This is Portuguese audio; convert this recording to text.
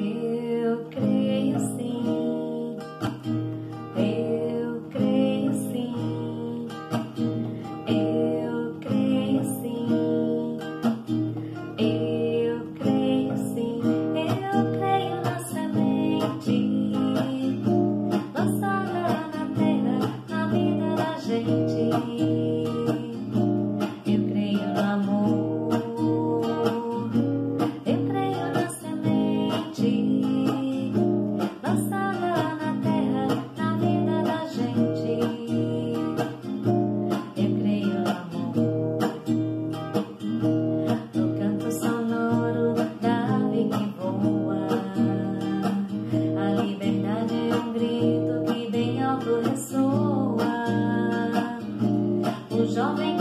Eu creio sim, eu creio sim, eu creio sim, eu creio sim, eu creio na semente lançada na terra, na vida da gente. strawberry